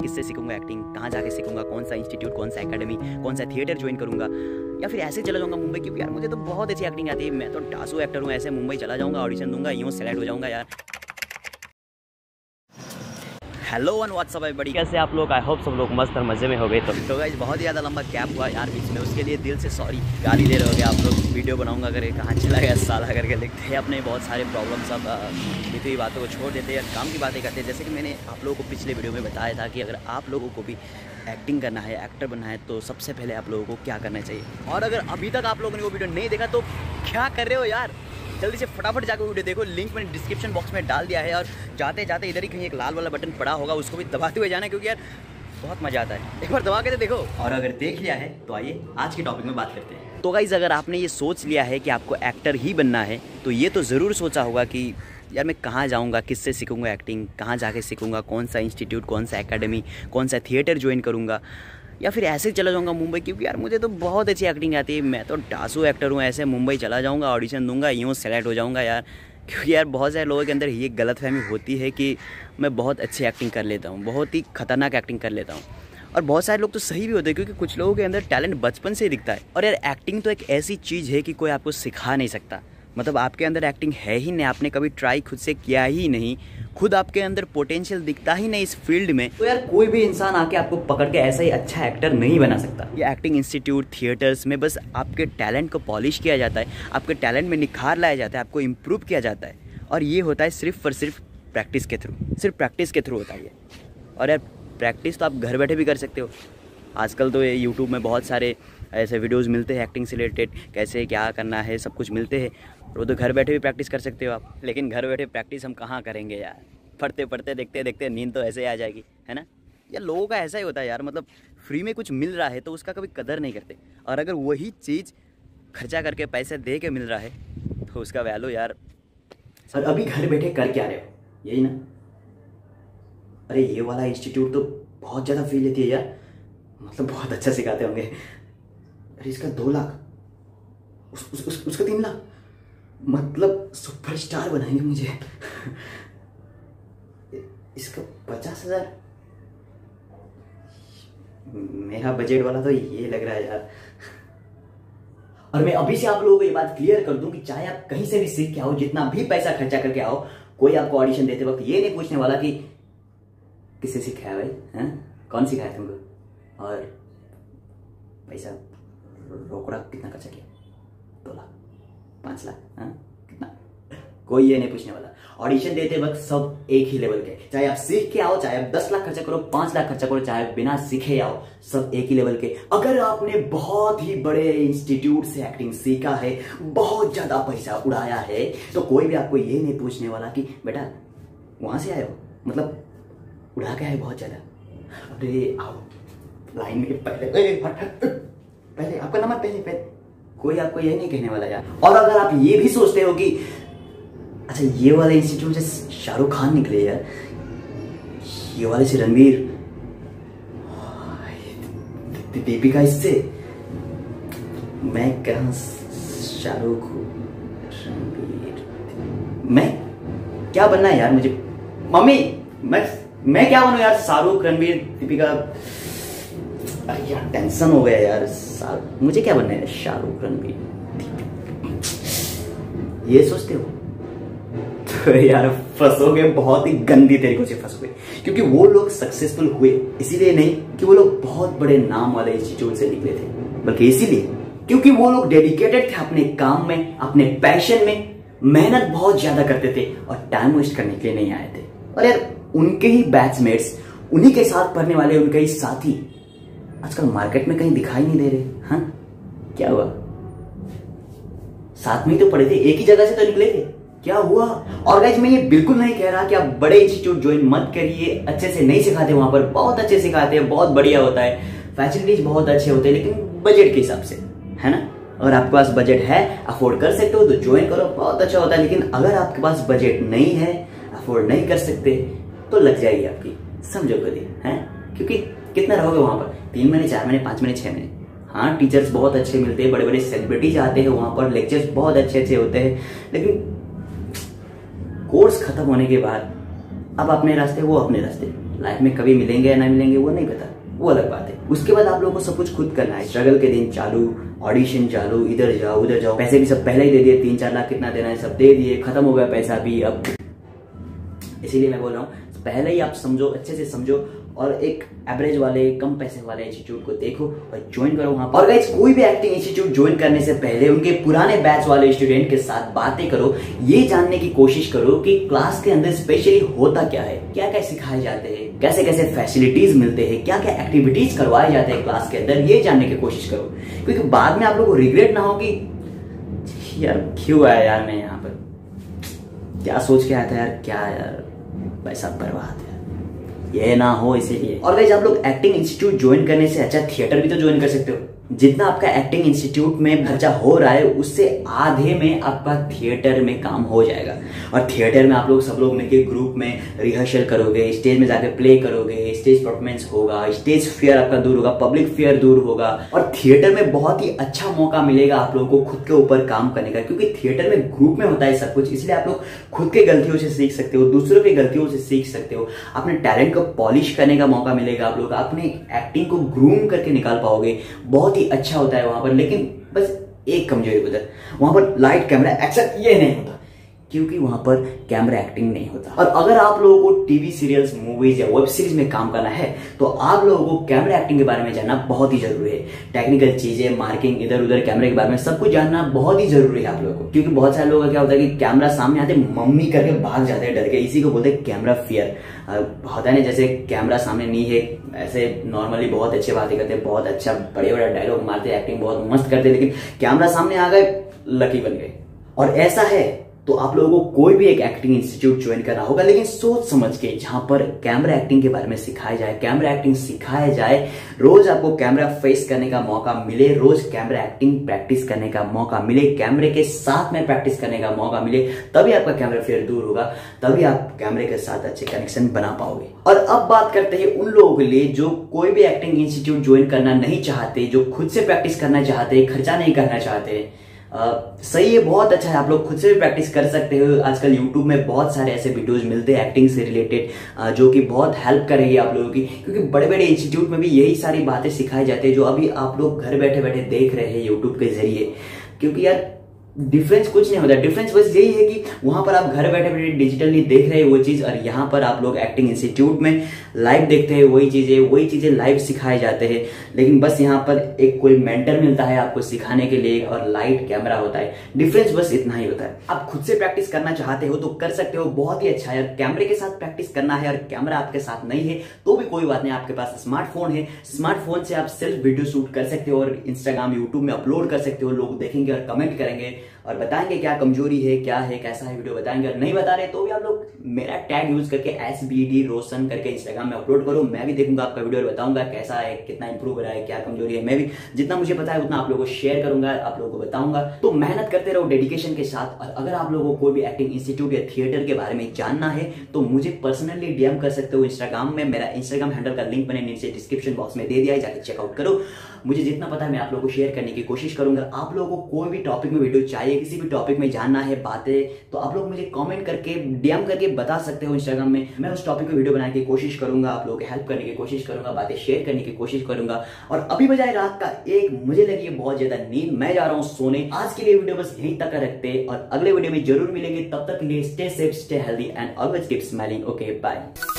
किससे सीखूँगा एक्टिंग कहाँ जाके सीखूँगा? कौन सा इंस्टीट्यूट कौन सा एकेडमी कौन सा थिएटर ज्वाइन करूँगा? या फिर ऐसे चला जाऊँगा मुंबई? क्योंकि यार मुझे तो बहुत अच्छी एक्टिंग आती है। मैं तो डासू एक्टर हूँ, ऐसे मुंबई चला जाऊँगा ऑडिशन दूँगा, यूँ सेलेक्ट हो जाऊँगा यार। हेलो वन व्हाट्सअप है बड़ी कैसे आप लोग? आई होप सब लोग मस्त और मज़े में हो गए तो। तो गाइज़ बहुत ही ज़्यादा लंबा गैप हुआ यार बीच में। उसके लिए दिल से सॉरी गाली दे रहे हो आप लोग। वीडियो बनाऊँगा अगर कहाँ चला गया साला करके लिखते हैं अपने बहुत सारे प्रॉब्लम्स अब बीती बातों को छोड़ देते हैं काम की बातें करते हैं। जैसे कि मैंने आप लोगों को पिछले वीडियो में बताया था कि अगर आप लोगों को भी एक्टिंग करना है एक्टर बनना है तो सबसे पहले आप लोगों को क्या करना चाहिए? और अगर अभी तक आप लोगों ने वो वीडियो नहीं देखा तो क्या कर रहे हो यार? जल्दी से फटाफट जाकर वीडियो देखो। लिंक मैंने डिस्क्रिप्शन बॉक्स में डाल दिया है और जाते जाते इधर ही कहीं एक लाल वाला बटन पड़ा होगा उसको भी दबाते हुए जाना क्योंकि यार बहुत मज़ा आता है। एक बार दबा के तो देखो। और अगर देख लिया है तो आइए आज के टॉपिक में बात करते हैं। तो गाइज़ अगर आपने ये सोच लिया है कि आपको एक्टर ही बनना है तो ये तो ज़रूर सोचा होगा कि यार मैं कहाँ जाऊँगा किससे सीखूँगा एक्टिंग कहाँ जाके सीखूँगा कौन सा इंस्टीट्यूट कौन सा एकेडमी कौन सा थिएटर ज्वाइन करूँगा। या फिर ऐसे चला जाऊँगा मुंबई, क्योंकि यार मुझे तो बहुत अच्छी एक्टिंग आती है। मैं तो टासू एक्टर हूँ, ऐसे मुंबई चला जाऊँगा ऑडिशन दूँगा, यूँ सेलेक्ट हो जाऊँगा यार। क्योंकि यार बहुत सारे लोगों के अंदर ये गलत फहमी होती है कि मैं बहुत अच्छी एक्टिंग कर लेता हूँ, बहुत ही खतरनाक एक्टिंग कर लेता हूँ। और बहुत सारे लोग तो सही भी होते हैं, क्योंकि कुछ लोगों के अंदर टैलेंट बचपन से ही दिखता है। और यार एक्टिंग तो एक ऐसी चीज़ है कि कोई आपको सिखा नहीं सकता। मतलब आपके अंदर एक्टिंग है ही नहीं, आपने कभी ट्राई खुद से किया ही नहीं। खुद आपके अंदर पोटेंशियल दिखता ही नहीं इस फ़ील्ड में। तो यार, कोई भी इंसान आके आपको पकड़ के ऐसा ही अच्छा एक्टर नहीं बना सकता। ये एक्टिंग इंस्टीट्यूट थिएटर्स में बस आपके टैलेंट को पॉलिश किया जाता है, आपके टैलेंट में निखार लाया जाता है, आपको इम्प्रूव किया जाता है। और ये होता है सिर्फ़ और सिर्फ़ प्रैक्टिस के थ्रू सिर्फ़ प्रैक्टिस के थ्रू होता है ये। और यार प्रैक्टिस तो आप घर बैठे भी कर सकते हो। आजकल तो ये यूट्यूब में बहुत सारे ऐसे वीडियोस मिलते हैं एक्टिंग से रिलेटेड कैसे, क्या करना है, सब कुछ मिलते हैं। वो तो घर बैठे भी प्रैक्टिस कर सकते हो आप, लेकिन घर बैठे प्रैक्टिस हम कहाँ करेंगे यार? पढ़ते पढ़ते, देखते देखते नींद तो ऐसे ही आ जाएगी, है ना? यार लोगों का ऐसा ही होता है यार मतलब फ्री में कुछ मिल रहा है तो उसका कभी कदर नहीं करते। और अगर वही चीज़ खर्चा करके पैसे दे के मिल रहा है तो उसका वैल्यू यार सर अभी घर बैठे कर क्या रहे हो? यही ना। अरे ये वाला इंस्टीट्यूट तो बहुत ज़्यादा फ़ी लेती है यार। मतलब बहुत अच्छा सिखाते होंगे। अरे इसका दो लाख। उस, उस, उस, उसका तीन लाख। मतलब सुपरस्टार बनाएँगे मुझे। इसका पचास हज़ार। मेरा बजट वाला तो ये लग रहा है यार। और मैं अभी से आप लोगों को ये बात क्लियर कर दूँ कि चाहे आप कहीं से भी सीख के आओ जितना भी पैसा खर्चा करके आओ कोई आपको ऑडिशन देते वक्त ये नहीं पूछने वाला कि किससे सिखाया भाई हैं? कौन सिखाया तुमको? और पैसा रोकड़ा कितना खर्चा किया? दो लाख। पाँच लाख हाँ? कितना? कोई ये नहीं पूछने वाला। ऑडिशन देते वक्त सब एक ही लेवल के। चाहे आप सीख के आओ, चाहे आप दस लाख खर्चा करो, पाँच लाख खर्चा करो, चाहे बिना सीखे आओ, सब एक ही लेवल के। अगर आपने बहुत ही बड़े इंस्टीट्यूट से एक्टिंग सीखा है, बहुत ज़्यादा पैसा उड़ाया है तो कोई भी आपको ये नहीं पूछने वाला कि, बेटा, वहाँ से आए हो? मतलब उड़ा के आए बहुत ज़्यादा। अरे, आओ। लाइन में पहले पहले आपका नंबर पहले पहले। कोई आपको ये नहीं कहने वाला यार। और अगर आप ये भी सोचते हो कि अच्छा ये वाले इंस्टीट्यूट से शाहरुख खान निकले यार, ये वाले से रणवीर दीपिका इससे, मैं कहा शाहरुख रणवीर मैं क्या बनना है यार मुझे? मम्मी, मैं मैं क्या बनू यार? शाहरुख रणवीर दीपिका यार टेंशन हो गया यार मुझे क्या बनना है? शाहरुख रणवीर ये सोचते हो? तो यार, फंसोगे, बहुत ही गंदी तरीकों से फंसोगे। क्योंकि वो लोग सक्सेसफुल हुए, इसीलिए नहीं कि वो लोग बहुत बड़े नाम वाले इंस्टीट्यूट से निकले थे। बल्कि इसीलिए क्योंकि वो लोग डेडिकेटेड थे अपने काम में, अपने पैशन में, मेहनत बहुत ज़्यादा करते थे और टाइम वेस्ट करने के लिए नहीं आए थे। और यार, उनके ही बैचमेट्स उन्हीं के साथ पढ़ने वाले, उनके ही साथी आजकल मार्केट में कहीं दिखाई नहीं दे रहे हाँ? क्या हुआ? साथ में तो पढ़े थे, एक ही जगह से तो निकले थे। क्या हुआ? और गाइज़ मैं ये बिल्कुल नहीं कह रहा कि आप बड़े इंस्टीट्यूट ज्वाइन मत करिए, अच्छे से नहीं सिखाते वहाँ पर, बहुत अच्छे सिखाते हैं, बहुत बढ़िया होता है। फैसिलिटीज़ बहुत अच्छे होते हैं, लेकिन बजट के हिसाब से, है ना? अगर आपके पास बजट है अफोर्ड कर सकते हो तो ज्वाइन करो, बहुत अच्छा होता है। लेकिन अगर आपके पास बजट नहीं है अफोर्ड नहीं कर सकते तो लग जाएगी आपकी, समझो कभी, है? क्योंकि कितना रहोगे वहाँ पर? तीन महीने, चार महीने, पाँच महीने, छह महीने। हाँ टीचर्स बहुत अच्छे मिलते हैं बड़े बड़े सेलिब्रिटीज आते हैं, वहाँ पर लेक्चर्स बहुत अच्छे अच्छे होते हैं। लेकिन कोर्स खत्म होने के बाद अब अपने रास्ते, वो अपने रास्ते। लाइफ में कभी मिलेंगे या ना मिलेंगे, वो नहीं पता। वो अलग बात है। उसके बाद आप लोगों को सब कुछ खुद करना है। स्ट्रगल के दिन चालू ऑडिशन चालू, इधर जाओ, उधर जाओ। पैसे भी सब पहले ही दे दिए तीन चार लाख कितना देना है, सब दे दिए, खत्म हो गया पैसा भी अब। इसीलिए मैं बोल रहा हूँ, पहले ही आप समझो, अच्छे से समझो और एक एवरेज वाले, कम पैसे वाले इंस्टीट्यूट को देखो और ज्वाइन करो वहाँ और गाइस कोई भी एक्टिंग इंस्टीट्यूट ज्वाइन करने से पहले उनके पुराने बैच वाले स्टूडेंट के साथ बातें करो, ये जानने की कोशिश करो कि क्लास के अंदर स्पेशली होता क्या है क्या क्या सिखाए जाते हैं कैसे कैसे फैसिलिटीज़ मिलते हैं क्या क्या एक्टिविटीज़ करवाए जाते हैं क्लास के अंदर, ये जानने की कोशिश करो। क्योंकि बाद में आप लोग को रिग्रेट ना हो कि, यार, क्यों आया यार मैं यहाँ पर? क्या सोच के आया था यार? क्या यार? पैसा बर्बाद है। ये ना हो इसीलिए और गाइज़ आप लोग एक्टिंग इंस्टीट्यूट ज्वाइन करने से अच्छा थिएटर भी तो ज्वाइन कर सकते हो। जितना आपका एक्टिंग इंस्टीट्यूट में खर्चा हो रहा है, उससे आधे में आपका थिएटर में काम हो जाएगा। और थिएटर में आप लोग सब लोग मिलकर ग्रुप में रिहर्सल करोगे स्टेज में जाकर प्ले करोगे स्टेज परफॉर्मेंस होगा स्टेज फियर आपका दूर होगा पब्लिक फियर दूर होगा। और थिएटर में बहुत ही अच्छा मौका मिलेगा आप लोगों को खुद के ऊपर काम करने का, क्योंकि थिएटर में ग्रुप में होता है सब कुछ, इसलिए आप लोग खुद के गलतियों से सीख सकते हो, दूसरों की गलतियों से सीख सकते हो। अपने टैलेंट को पॉलिश करने का मौका मिलेगा आप लोग अपने एक्टिंग को ग्रूम करके निकाल पाओगे। बहुत ही अच्छा होता है वहाँ पर, लेकिन बस एक कमज़ोरी उधर। वहाँ पर लाइट कैमरा एक्शन ये नहीं होता, क्योंकि वहाँ पर कैमरा एक्टिंग नहीं होता। और अगर आप लोगों को टीवी सीरियल्स मूवीज़ या वेब सीरीज़ में काम करना है तो आप लोगों को कैमरा एक्टिंग के बारे में जानना बहुत ही ज़रूरी है। टेक्निकल चीज़ें मार्किंग इधर उधर कैमरे के बारे में सब कुछ जानना बहुत ही ज़रूरी है आप लोगों को। क्योंकि बहुत सारे लोगों का क्या होता है कि कैमरा सामने आते, मम्मी करके भाग जाते हैं डर के, इसी को बोलते हैं कैमरा फियर होता है जैसे कैमरा सामने नहीं है, ऐसे नॉर्मली बहुत अच्छे बातें करते हैं, बहुत अच्छा बड़े बड़े डायलॉग मारते एक्टिंग बहुत मस्त करते लेकिन कैमरा सामने आ गए लकी बन गए। और ऐसा है तो आप लोगों को कोई भी एक एक्टिंग इंस्टीट्यूट ज्वाइन करना होगा, लेकिन सोच समझ के जहाँ पर कैमरा एक्टिंग के बारे में सिखाया जाए कैमरा एक्टिंग सिखाया जाए, रोज आपको कैमरा फेस करने का मौका मिले, रोज कैमरा एक्टिंग प्रैक्टिस करने का मौका मिले कैमरे के साथ में प्रैक्टिस करने का मौका मिले, तभी आपका कैमरा फेयर दूर होगा, तभी आप कैमरे के साथ अच्छे कनेक्शन बना पाओगे। और अब बात करते हैं उन लोगों के लिए जो कोई भी एक्टिंग इंस्टीट्यूट ज्वाइन करना नहीं चाहते, जो खुद से प्रैक्टिस करना चाहते खर्चा नहीं करना चाहते सही है, बहुत अच्छा है। आप लोग खुद से भी प्रैक्टिस कर सकते हो। आजकल यूट्यूब में बहुत सारे ऐसे वीडियोज़ मिलते हैं एक्टिंग से रिलेटेड जो कि बहुत हेल्प करेगी आप लोगों की। क्योंकि बड़े बड़े इंस्टीट्यूट में भी यही सारी बातें सिखाई जाती है, जो अभी आप लोग घर बैठे बैठे देख रहे हैं यूट्यूब के ज़रिए। क्योंकि यार डिफरेंस कुछ नहीं होता। डिफरेंस बस यही है कि वहाँ पर आप घर बैठे बैठे डिजिटली देख रहे हैं वो चीज़ और यहाँ पर आप लोग एक्टिंग इंस्टीट्यूट में लाइव देखते हैं वही चीज़ें वही चीज़ें लाइव सिखाए जाते हैं। लेकिन बस यहाँ पर एक कोई मेंटर मिलता है आपको सिखाने के लिए और लाइट कैमरा होता है। डिफरेंस बस इतना ही होता है। आप खुद से प्रैक्टिस करना चाहते हो तो कर सकते हो, बहुत ही अच्छा है। कैमरे के साथ प्रैक्टिस करना है और कैमरा आपके साथ नहीं है तो भी कोई बात नहीं, आपके पास स्मार्टफ़ोन है। स्मार्टफ़ोन से आप सिर्फ़ वीडियो शूट कर सकते हो और इंस्टाग्राम यूट्यूब में अपलोड कर सकते हो, लोग देखेंगे और कमेंट करेंगे। और बताएँगे क्या कमज़ोरी है, क्या है, कैसा है वीडियो बताएँगे। और नहीं बता रहे तो भी आप लोग मेरा टैग यूज़ करके एस बी डी रोशन करके इंस्टाग्राम में अपलोड करो। मैं भी देखूँगा आपका वीडियो और बताऊँगा कैसा है, कितना इंप्रूव रहा है, क्या कमज़ोरी है। मैं भी जितना मुझे पता है उतना आप लोगों को शेयर करूँगा, आप लोगों को बताऊँगा। तो मेहनत करते रहो डेडिकेशन के साथ। और अगर आप लोगों को कोई भी एक्टिंग इंस्टीट्यूट या थिएटर के बारे में जानना है तो मुझे पर्सनली डीएम कर सकते हो इंस्टाग्राम में। मेरा इंस्टाग्राम हैंडल का लिंक मैंने नीचे डिस्क्रिप्शन बॉक्स में दे दिया है जाकर चेकआउट करो। मुझे जितना पता है मैं आप लोगों को शेयर करने की कोशिश करूँगा। आप लोगों को कोई भी टॉपिक में वीडियो चाहिए किसी भी टॉपिक में जानना है बातें तो आप लोग मुझे कमेंट करके डीएम करके बता सकते हो इंस्टाग्राम में। मैं उस टॉपिक पे वीडियो बनाने की कोशिश करूँगा, आप लोगों को हेल्प करने की कोशिश करूँगा, बातें शेयर करने की कोशिश करूँगा। और अभी बजाय रात का एक, मुझे लगी है बहुत ज़्यादा नींद, मैं जा रहा हूँ सोने। आज के लिए वीडियो बस यहीं तक रखते और अगले वीडियो में ज़रूर मिलेंगे। तब तक लिए stay safe stay healthy and always keep smiling okay bye